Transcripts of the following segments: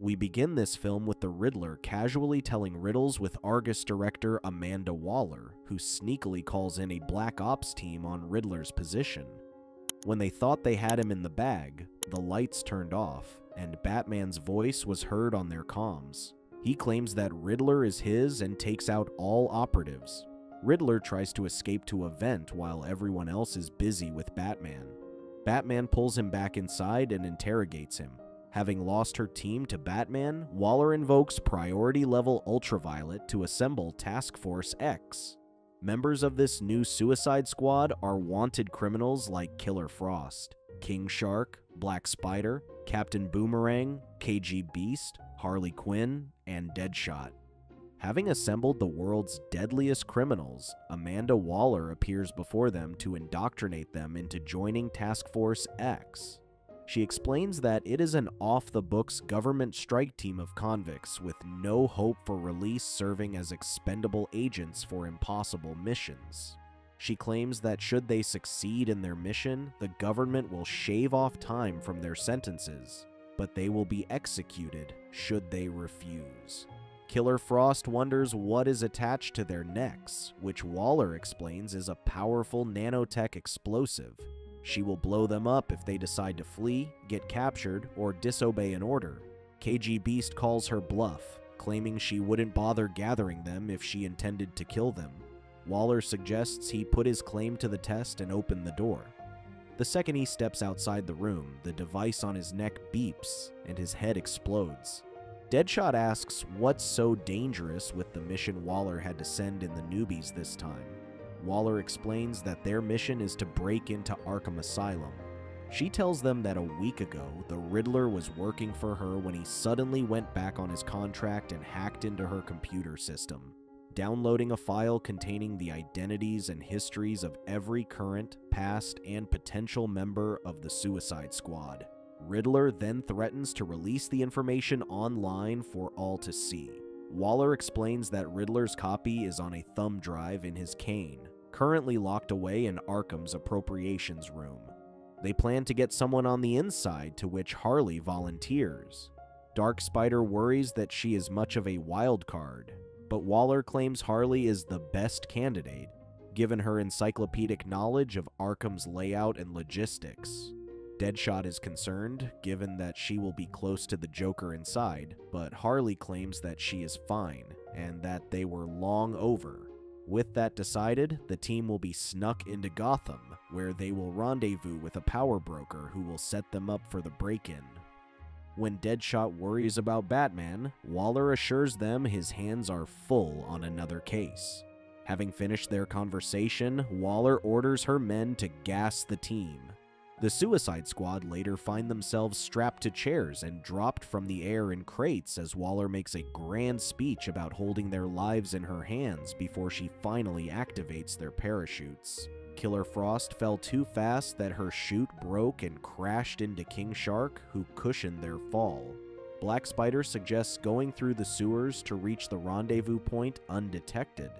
We begin this film with the Riddler casually telling riddles with Argus director Amanda Waller, who sneakily calls in a Black Ops team on Riddler's position. When they thought they had him in the bag, the lights turned off, and Batman's voice was heard on their comms. He claims that Riddler is his and takes out all operatives. Riddler tries to escape to a vent while everyone else is busy with Batman. Batman pulls him back inside and interrogates him. Having lost her team to Batman, Waller invokes Priority Level Ultraviolet to assemble Task Force X. Members of this new Suicide Squad are wanted criminals like Killer Frost, King Shark, Black Spider, Captain Boomerang, KG Beast, Harley Quinn, and Deadshot. Having assembled the world's deadliest criminals, Amanda Waller appears before them to indoctrinate them into joining Task Force X. She explains that it is an off the books government strike team of convicts with no hope for release serving as expendable agents for impossible missions. She claims that should they succeed in their mission, the government will shave off time from their sentences, but they will be executed should they refuse. Killer Frost wonders what is attached to their necks, which Waller explains is a powerful nanotech explosive she will blow them up if they decide to flee, get captured, or disobey an order. KG Beast calls her bluff, claiming she wouldn't bother gathering them if she intended to kill them. Waller suggests he put his claim to the test and open the door. The second he steps outside the room, the device on his neck beeps and his head explodes. Deadshot asks what's so dangerous with the mission Waller had to send in the newbies this time. Waller explains that their mission is to break into Arkham Asylum. She tells them that a week ago, the Riddler was working for her when he suddenly went back on his contract and hacked into her computer system, downloading a file containing the identities and histories of every current, past, and potential member of the Suicide Squad. Riddler then threatens to release the information online for all to see. Waller explains that Riddler's copy is on a thumb drive in his cane, currently locked away in Arkham's appropriations room. They plan to get someone on the inside, to which Harley volunteers. Dark Spider worries that she is much of a wild card, but Waller claims Harley is the best candidate, given her encyclopedic knowledge of Arkham's layout and logistics. Deadshot is concerned, given that she will be close to the Joker inside, but Harley claims that she is fine, and that they were long over. With that decided, the team will be snuck into Gotham, where they will rendezvous with a power broker who will set them up for the break-in. When Deadshot worries about Batman, Waller assures them his hands are full on another case. Having finished their conversation, Waller orders her men to gas the team, the Suicide Squad later find themselves strapped to chairs and dropped from the air in crates as Waller makes a grand speech about holding their lives in her hands before she finally activates their parachutes. Killer Frost fell too fast that her chute broke and crashed into King Shark, who cushioned their fall. Black Spider suggests going through the sewers to reach the rendezvous point undetected.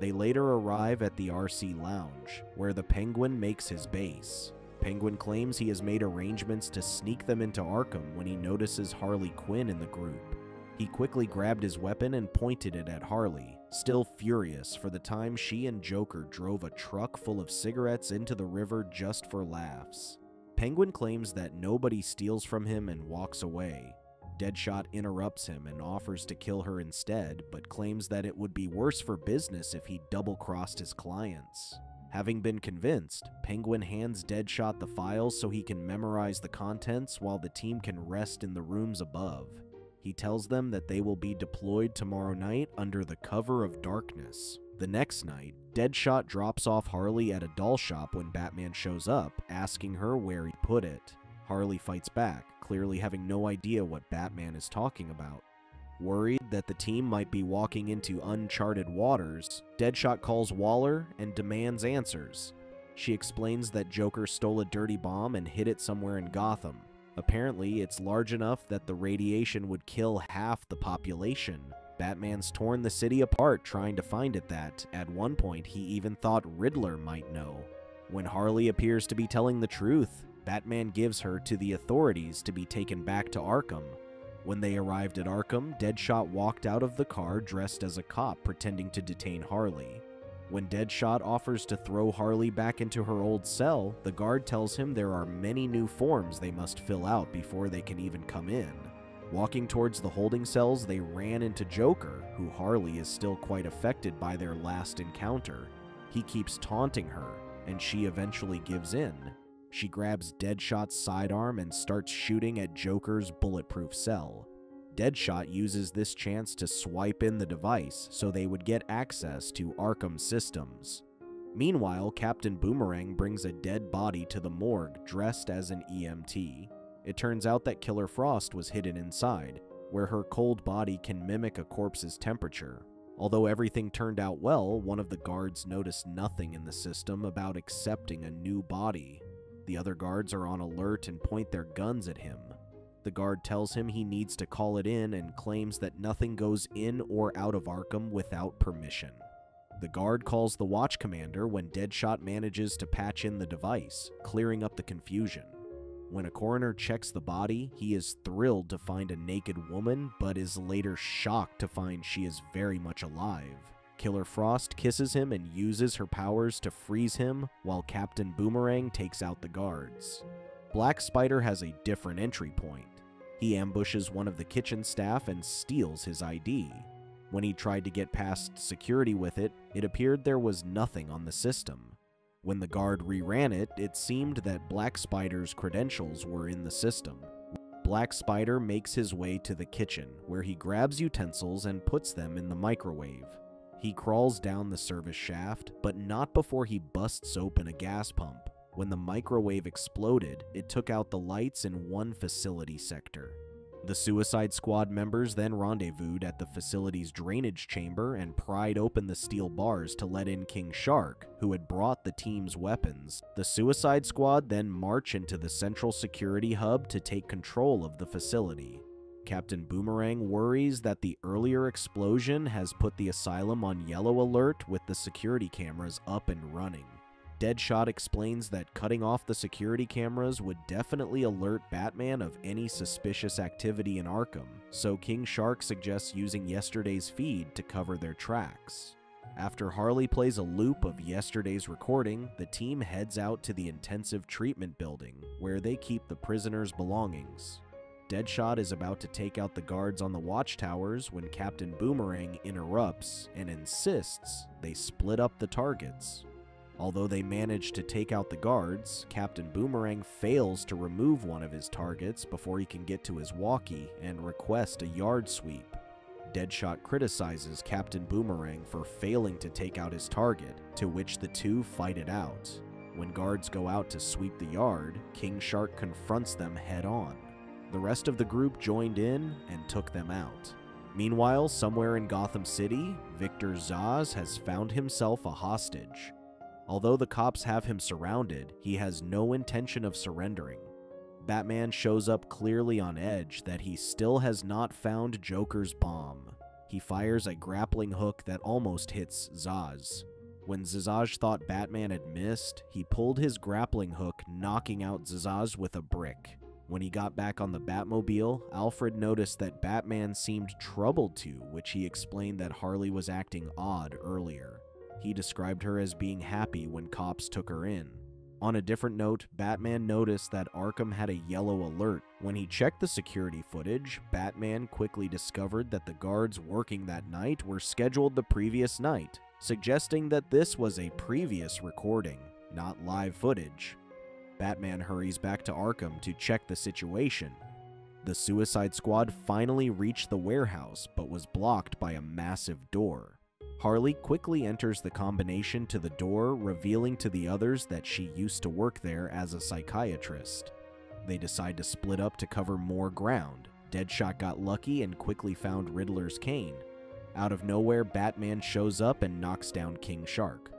They later arrive at the RC Lounge, where the Penguin makes his base. Penguin claims he has made arrangements to sneak them into Arkham when he notices Harley Quinn in the group. He quickly grabbed his weapon and pointed it at Harley, still furious for the time she and Joker drove a truck full of cigarettes into the river just for laughs. Penguin claims that nobody steals from him and walks away. Deadshot interrupts him and offers to kill her instead, but claims that it would be worse for business if he double crossed his clients. Having been convinced, Penguin hands Deadshot the files so he can memorize the contents while the team can rest in the rooms above. He tells them that they will be deployed tomorrow night under the cover of darkness. The next night, Deadshot drops off Harley at a doll shop when Batman shows up, asking her where he put it. Harley fights back, clearly having no idea what Batman is talking about. Worried that the team might be walking into uncharted waters, Deadshot calls Waller and demands answers. She explains that Joker stole a dirty bomb and hid it somewhere in Gotham. Apparently, it's large enough that the radiation would kill half the population. Batman's torn the city apart trying to find it that, at one point, he even thought Riddler might know. When Harley appears to be telling the truth, Batman gives her to the authorities to be taken back to Arkham, When they arrived at Arkham, Deadshot walked out of the car dressed as a cop pretending to detain Harley. When Deadshot offers to throw Harley back into her old cell, the guard tells him there are many new forms they must fill out before they can even come in. Walking towards the holding cells, they ran into Joker, who Harley is still quite affected by their last encounter. He keeps taunting her, and she eventually gives in. She grabs Deadshot's sidearm and starts shooting at Joker's bulletproof cell. Deadshot uses this chance to swipe in the device so they would get access to Arkham systems. Meanwhile, Captain Boomerang brings a dead body to the morgue dressed as an EMT. It turns out that Killer Frost was hidden inside, where her cold body can mimic a corpse's temperature. Although everything turned out well, one of the guards noticed nothing in the system about accepting a new body. The other guards are on alert and point their guns at him. The guard tells him he needs to call it in and claims that nothing goes in or out of Arkham without permission. The guard calls the watch commander when Deadshot manages to patch in the device, clearing up the confusion. When a coroner checks the body, he is thrilled to find a naked woman, but is later shocked to find she is very much alive. Killer Frost kisses him and uses her powers to freeze him, while Captain Boomerang takes out the guards. Black Spider has a different entry point. He ambushes one of the kitchen staff and steals his ID. When he tried to get past security with it, it appeared there was nothing on the system. When the guard reran it, it seemed that Black Spider's credentials were in the system. Black Spider makes his way to the kitchen, where he grabs utensils and puts them in the microwave. He crawls down the service shaft, but not before he busts open a gas pump. When the microwave exploded, it took out the lights in one facility sector. The Suicide Squad members then rendezvoused at the facility's drainage chamber and pried open the steel bars to let in King Shark, who had brought the team's weapons. The Suicide Squad then march into the central security hub to take control of the facility. Captain Boomerang worries that the earlier explosion has put the asylum on yellow alert with the security cameras up and running. Deadshot explains that cutting off the security cameras would definitely alert Batman of any suspicious activity in Arkham, so King Shark suggests using yesterday's feed to cover their tracks. After Harley plays a loop of yesterday's recording, the team heads out to the intensive treatment building, where they keep the prisoners' belongings. Deadshot is about to take out the guards on the watchtowers when Captain Boomerang interrupts and insists they split up the targets. Although they manage to take out the guards, Captain Boomerang fails to remove one of his targets before he can get to his walkie and request a yard sweep. Deadshot criticizes Captain Boomerang for failing to take out his target, to which the two fight it out. When guards go out to sweep the yard, King Shark confronts them head on. The rest of the group joined in and took them out. Meanwhile, somewhere in Gotham City, Victor Zsasz has found himself a hostage. Although the cops have him surrounded, he has no intention of surrendering. Batman shows up clearly on edge that he still has not found Joker's bomb. He fires a grappling hook that almost hits Zsasz. When Zsasz thought Batman had missed, he pulled his grappling hook, knocking out Zsasz with a brick. When he got back on the Batmobile, Alfred noticed that Batman seemed troubled too, which he explained that Harley was acting odd earlier. He described her as being happy when cops took her in. On a different note, Batman noticed that Arkham had a yellow alert. When he checked the security footage, Batman quickly discovered that the guards working that night were scheduled the previous night, suggesting that this was a previous recording, not live footage. Batman hurries back to Arkham to check the situation. The Suicide Squad finally reached the warehouse, but was blocked by a massive door. Harley quickly enters the combination to the door, revealing to the others that she used to work there as a psychiatrist. They decide to split up to cover more ground. Deadshot got lucky and quickly found Riddler's cane. Out of nowhere, Batman shows up and knocks down King Shark.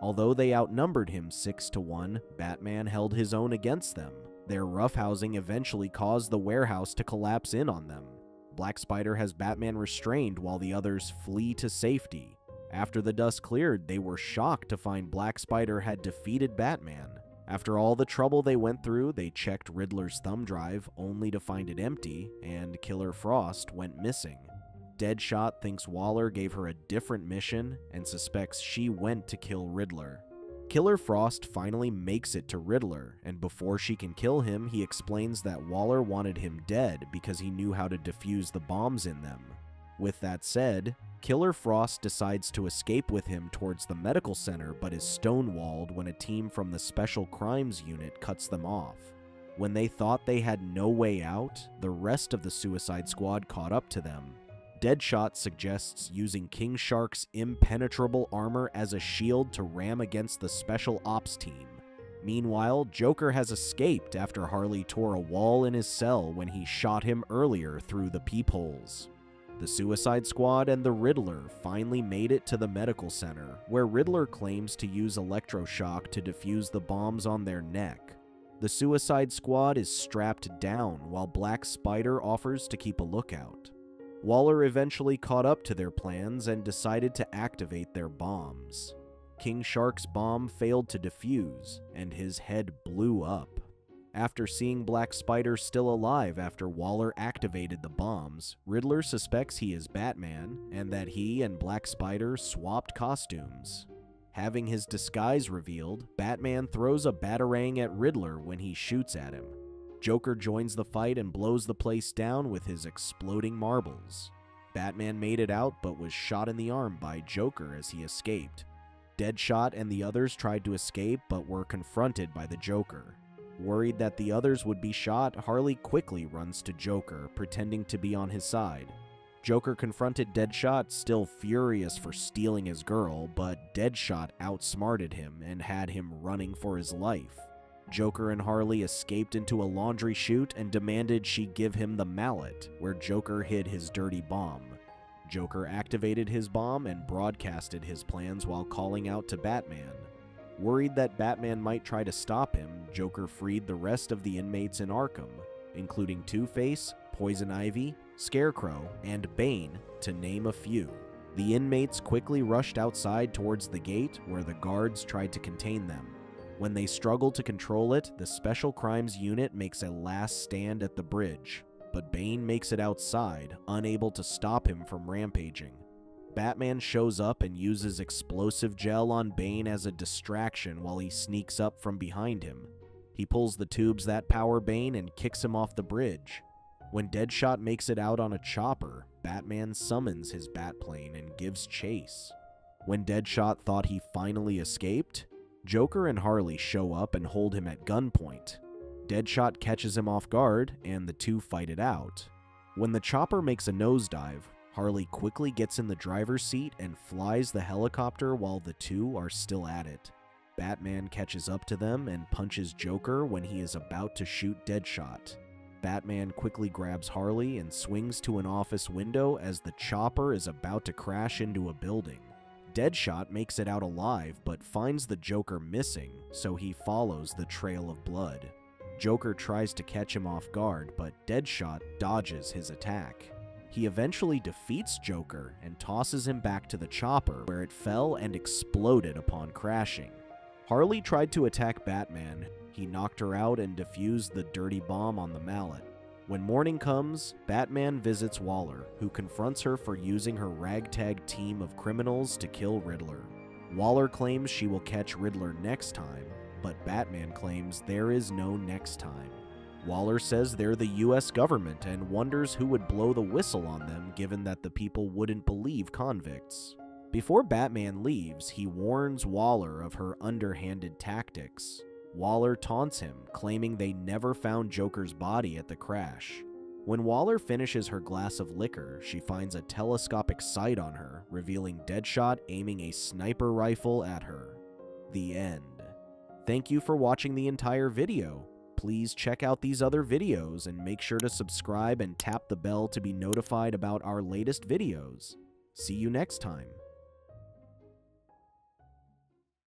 Although they outnumbered him 6 to 1, Batman held his own against them. Their roughhousing eventually caused the warehouse to collapse in on them. Black Spider has Batman restrained while the others flee to safety. After the dust cleared, they were shocked to find Black Spider had defeated Batman. After all the trouble they went through, they checked Riddler's thumb drive only to find it empty, and Killer Frost went missing. Deadshot thinks Waller gave her a different mission and suspects she went to kill Riddler. Killer Frost finally makes it to Riddler, and before she can kill him, he explains that Waller wanted him dead because he knew how to defuse the bombs in them. With that said, Killer Frost decides to escape with him towards the medical center but is stonewalled when a team from the Special Crimes Unit cuts them off. When they thought they had no way out, the rest of the Suicide Squad caught up to them. Deadshot suggests using King Shark's impenetrable armor as a shield to ram against the Special Ops team. Meanwhile, Joker has escaped after Harley tore a wall in his cell when he shot him earlier through the peepholes. The Suicide Squad and the Riddler finally made it to the medical center, where Riddler claims to use electroshock to defuse the bombs on their neck. The Suicide Squad is strapped down while Black Spider offers to keep a lookout. Waller eventually caught up to their plans and decided to activate their bombs. King Shark's bomb failed to defuse, and his head blew up. After seeing Black Spider still alive after Waller activated the bombs, Riddler suspects he is Batman and that he and Black Spider swapped costumes. Having his disguise revealed, Batman throws a batarang at Riddler when he shoots at him. Joker joins the fight and blows the place down with his exploding marbles. Batman made it out but was shot in the arm by Joker as he escaped. Deadshot and the others tried to escape but were confronted by the Joker. Worried that the others would be shot, Harley quickly runs to Joker, pretending to be on his side. Joker confronted Deadshot, still furious for stealing his girl, but Deadshot outsmarted him and had him running for his life. Joker and Harley escaped into a laundry chute and demanded she give him the mallet, where Joker hid his dirty bomb. Joker activated his bomb and broadcasted his plans while calling out to Batman. Worried that Batman might try to stop him, Joker freed the rest of the inmates in Arkham, including Two Face, Poison Ivy, Scarecrow, and Bane, to name a few. The inmates quickly rushed outside towards the gate, where the guards tried to contain them. When they struggle to control it, the Special Crimes Unit makes a last stand at the bridge, but Bane makes it outside, unable to stop him from rampaging. Batman shows up and uses explosive gel on Bane as a distraction while he sneaks up from behind him. He pulls the tubes that power Bane and kicks him off the bridge. When Deadshot makes it out on a chopper, Batman summons his Batplane and gives chase. When Deadshot thought he finally escaped, Joker and Harley show up and hold him at gunpoint. Deadshot catches him off guard, and the two fight it out. When the chopper makes a nosedive, Harley quickly gets in the driver's seat and flies the helicopter while the two are still at it. Batman catches up to them and punches Joker when he is about to shoot Deadshot. Batman quickly grabs Harley and swings to an office window as the chopper is about to crash into a building. Deadshot makes it out alive but finds the Joker missing, so he follows the trail of blood. Joker tries to catch him off guard, but Deadshot dodges his attack. He eventually defeats Joker and tosses him back to the chopper, where it fell and exploded upon crashing. Harley tried to attack Batman. He knocked her out and defused the dirty bomb on the mallet. When morning comes, Batman visits Waller, who confronts her for using her ragtag team of criminals to kill Riddler. Waller claims she will catch Riddler next time, but Batman claims there is no next time. Waller says they're the US government and wonders who would blow the whistle on them given that the people wouldn't believe convicts. Before Batman leaves, he warns Waller of her underhanded tactics. Waller taunts him, claiming they never found Joker's body at the crash. When Waller finishes her glass of liquor, she finds a telescopic sight on her, revealing Deadshot aiming a sniper rifle at her. The end. Thank you for watching the entire video please check out these other videos and make sure to subscribe and tap the bell to be notified about our latest videos. See you next time.